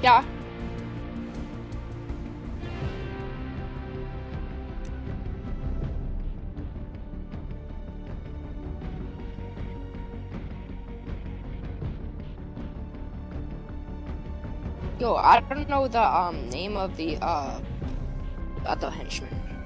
Yeah. Yo, I don't know the um name of the uh other henchman.